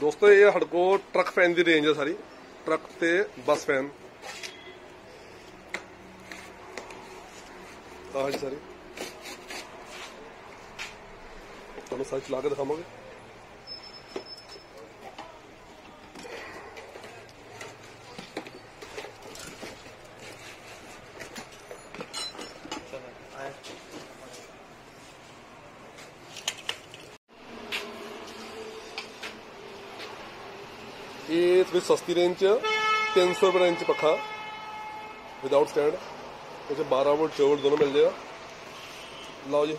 ਦੋਸਤੋ, ਇਹ ਸਾਡੇ ਕੋਲ ਟਰੱਕ ਫੈਨ ਦੀ ਰੇਂਜ ਹੈ ਸਾਰੀ। ਟਰੱਕ ਤੇ ਬੱਸ ਫੈਨ। ਆਹ ਜੀ ਸਾਰੀ। ਤੁਹਾਨੂੰ ਸਾਰੀ ਚਲਾ ਕੇ ਦਿਖਾਵਾਂਗੇ। ਇਹ ਥੋੜੀ ਸਸਤੀ ਰੇਂਜ ਚ 300 ਰੁਪਏ ਰੇਂਜ ਚ ਪੱਖਾ ਵਿਦਆਊਟ ਸਟੈਂਡ ਇਹ ਚ 12 ਵੋਲਟ 4 ਵੋਲਟ ਦੋਨੋਂ ਮਿਲ ਜਾਏਗਾ। ਲਓ ਜੀ।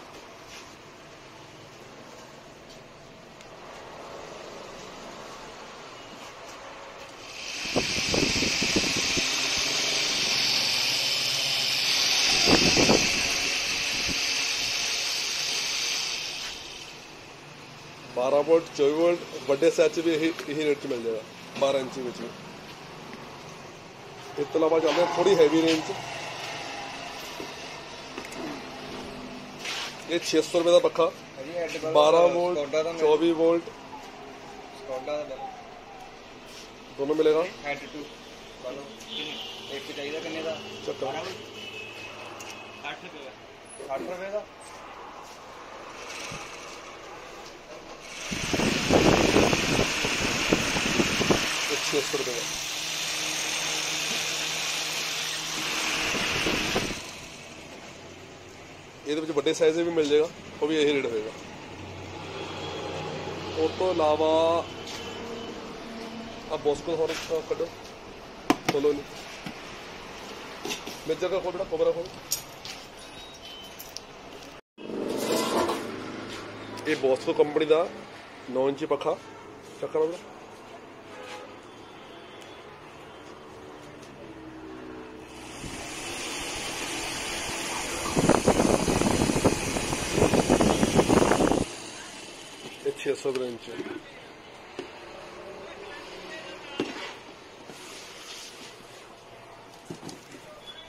ਬਾਰਾਂ ਵੋਲਟ 24 ਵੋਲਟ ਵੱਡੇ ਸਾਈਜ਼ 'ਚ ਵੀ ਇਹੀ ਇਹੀ ਰੇਟ 'ਚ ਮਿਲ ਜਾਏਗਾ। 12 ਇੰਚ ਵਿੱਚ ਵੀ ਇਸ ਤੋਂ ਇਲਾਵਾ ਚੱਲਦੇ ਹਾਂ ਥੋੜੀ ਹੈਵੀ ਰੇਂਜ 'ਚ ਇਹ 600 ਰੁਪਏ ਦਾ ਪੱਖਾ ਜੀ ਹੈਡ 12 ਵੋਲਟ 24 ਵੋਲਟ ਸਕੌਡਾ ਦਾ ਦੋਨੋਂ ਮਿਲੇਗਾ ਹੈਡ ਟੂ ਬਾਲੋ ਇੱਕ ਚਾਹੀਦਾ ਕਿੰਨੇ ਦਾ ਚੱਕਰ 8 ਰੁਪਏ ਦਾ 8 ਰੁਪਏ ਦਾ 600 ਰੁਪਏ ਦਾ ਇਹਦੇ ਵਿੱਚ ਵੱਡੇ ਸਾਈਜ਼ ਦੇ ਵੀ ਮਿਲ ਜਾਏਗਾ ਉਹ ਵੀ ਇਹੀ ਰੇਟ ਹੋਏਗਾ ਉਸ ਤੋਂ ਇਲਾਵਾ ਆ ਬੋਸਕੋ ਹੋਰ ਕੱਢੋ ਖੋਲੋ ਨਹੀਂ ਮੇਜਰ ਦਾ ਖੋਲ ਬੜਾ ਕੋਬਰਾ ਖੋਲ ਇਹ ਬੋਸਕੋ ਕੰਪਨੀ ਦਾ 9 ਇੰਚੀ ਪੱਖਾ ਚੱਕਰ ਉਹਦਾ 600 ਗ੍ਰਾਮ ਚ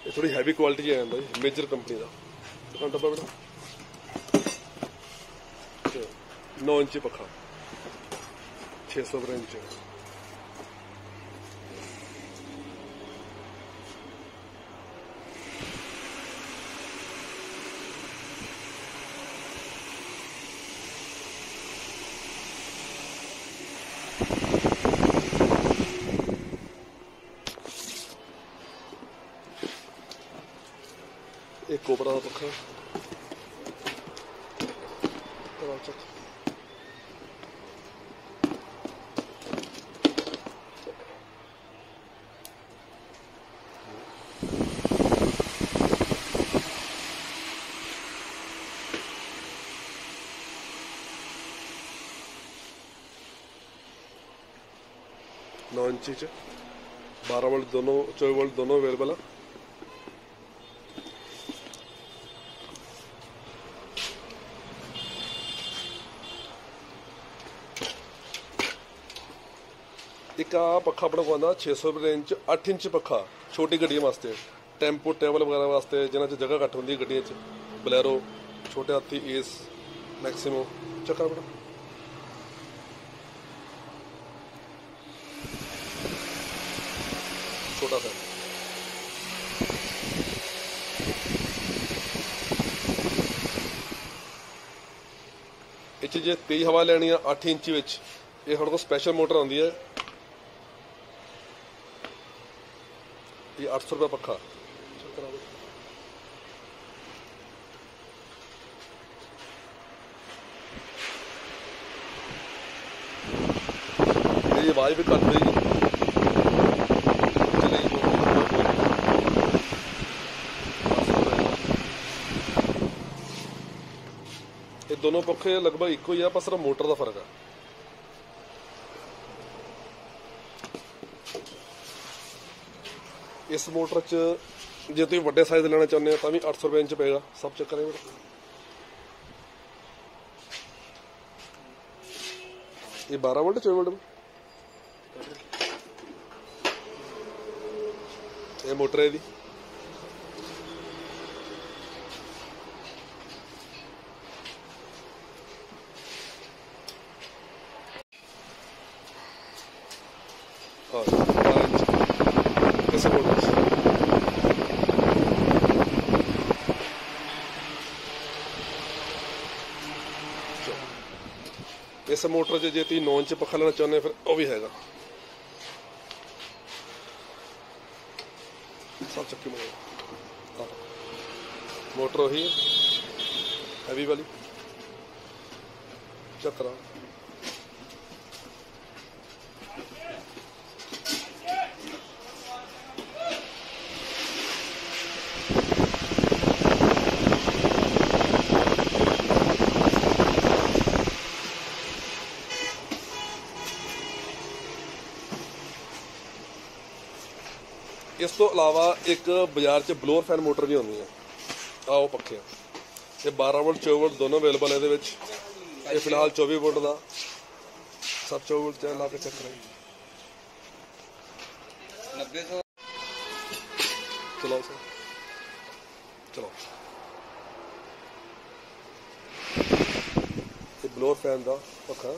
ਇਹ ਥੋੜੀ ਹੈਵੀ ਕੁਆਲਿਟੀ ਆ ਜਾਂਦਾ ਜੀ ਮੇਜਰ ਕੰਪਨੀ ਦਾ ਦੁਕਾਨ ਡੱਬਾ ਬੇਟਾ 9 ਇੰਚ ਪੱਖਾ 600 ਗ੍ਰਾਮ ਚ ਇਹ ਕੋਬਰਾ ਦਾ ਪੱਖਾ ਕਰਾਓ ਚੱਕ इंची च बारह वोल्ट दोनों चौबीस वोल्ट दोनों अवेलेबल है ਇੱਕ ਆ ਪੱਖਾ ਆਪਣਾ ਕੋਲ ਆਉਂਦਾ 600 ਰੁਪਏ ਰੇਂਜ ਚ 8 ਇੰਚ ਪੱਖਾ ਛੋਟੀ ਗੱਡੀਆਂ ਵਾਸਤੇ ਟੈਂਪੋ ਟਰੈਵਲ ਵਗੈਰਾ ਵਾਸਤੇ ਜਿਨ੍ਹਾਂ 'ਚ ਜਗ੍ਹਾ ਘੱਟ ਹੁੰਦੀ ਹੈ ਗੱਡੀਆਂ 'ਚ ਬਲੈਰੋ ਛੋਟੇ ਹਾਥੀ ਏਸ ਮੈਕਸਿਮੋ ਚੱਕਰ ਬੜਾ ਛੋਟਾ ਸਾ ਇਹ 'ਚ ਜੇ ਤੇਜ਼ ਹਵਾ ਲੈਣੀ ਆ 8 ਇੰਚ ਵਿੱਚ, ਇਹ ਸਾਡੇ ਕੋਲ ਸਪੈਸ਼ਲ ਮੋਟਰ ਆਉਂਦੀ ਹੈ। ਇਹ 800 ਰੁਪਏ ਪੱਖਾ। ਇਹਦੀ ਆਵਾਜ਼ ਵੀ ਘੱਟ ਰਹੀ ਚਲੇਗੀ ਇਹ ਦੋਨੋਂ ਪੱਖੇ ਲਗਭਗ ਇੱਕੋ ਹੀ ਆ, ਪਰ ਸਿਰਫ ਮੋਟਰ ਦਾ ਫ਼ਰਕ ਆ। ਇਸ ਮੋਟਰ 'ਚ ਜੇ ਤੁਸੀਂ ਵੱਡੇ ਸਾਈਜ਼ ਲੈਣਾ ਚਾਹੁੰਦੇ ਹੋ, ਤਾਂ ਵੀ 800 ਰੁਪਏ ਇੰਚ ਪਏਗਾ, ਸਭ ਚੱਕਰ ਹੈ ਇਹ 12 ਵੋਲਟ 24 ਵੋਲਟ? ਇਹ ਮੋਟਰ ਹੈ ਇਹਦੀ। ਇਸ ਮੋਟਰ 'ਚ ਜੇ ਤੁਸੀਂ 9 ਇੰਚ ਪੱਖਾ ਲੈਣਾ ਚਾਹੁੰਦੇ ਹੋ, ਫਿਰ ਉਹ ਵੀ ਹੈਗਾ। ਸਭ ਚੱਕੀ ਮੋਟਰ ਮੋਟਰ ਉਹੀ ਹੈਵੀ ਵਾਲੀ। ਚੱਕਰਾ ਇਸ ਤੋਂ ਇਲਾਵਾ ਇੱਕ ਬਾਜ਼ਾਰ 'ਚ ਬਲੋਅਰ ਫੈਨ ਮੋਟਰ ਵੀ ਆਉਂਦੀ ਹੈ। ਆਹ ਉਹ ਪੱਖੇ ਇਹ 12 ਵੋਲਟ 24 ਵੋਲਟ ਦੋਨੋਂ ਅਵੇਲੇਬਲ ਹੈ ਇਹਦੇ ਵਿੱਚ। ਇਹ ਫਿਲਹਾਲ 24 ਵੋਲਟ ਦਾ। ਸਭ 24 ਵੋਲਟ ਚ ਲਾ ਕੇ ਚੈੱਕ ਕਰਾਈ 90 ਚਲਾਓ ਸਰ। ਚਲਾਓ ਇਹ ਬਲੋਅਰ ਫੈਨ ਦਾ ਪੱਖਾ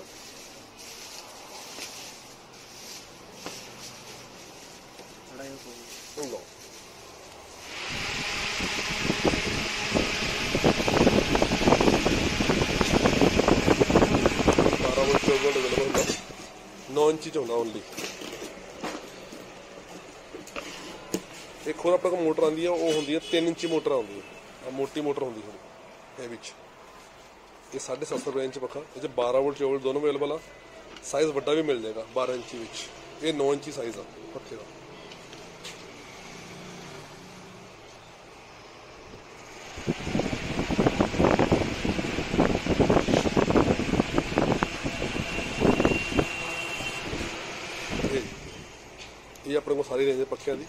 ਹੁਣ ਲਓ ਬਾਰਾਂ ਵੋਲਟ 24 ਵੋਲਟ ਅਵੇਲੇਬਲ ਹੁੰਦਾ 9 ਇੰਚੀ ਚ ਹੁੰਦਾ ਓਨਲੀ ਇੱਕ ਹੋਰ ਆਪਣੇ ਕੋਲ ਮੋਟਰ ਆਉਂਦੀ ਹੈ ਉਹ ਹੁੰਦੀ ਹੈ 3 ਇੰਚੀ ਮੋਟਰ ਆਉਂਦੀ ਹੈ ਆ ਮੋਟੀ ਮੋਟਰ ਹੁੰਦੀ ਹੈ ਇਹ ਵਿੱਚ ਇਹ 750 ਰੁਪਏ ਇੰਚ ਪੱਖਾ ਇਹ 'ਚ 12 ਵੋਲਟ 24 ਦੋਨੋਂ ਅਵੇਲੇਬਲ ਆ ਸਾਈਜ਼ ਵੱਡਾ ਵੀ ਮਿਲ ਜਾਏਗਾ 12 ਇੰਚੀ ਵਿੱਚ ਇਹ 9 ਇੰਚੀ ਸਾਈਜ਼ ਆ ਪੱਖੇ ਦਾ ਇਹ ਇਹ ਆਪਣੇ ਕੋਲ ਸਾਰੀ ਰੇਂਜ ਪੱਖਿਆਂ ਦੀ।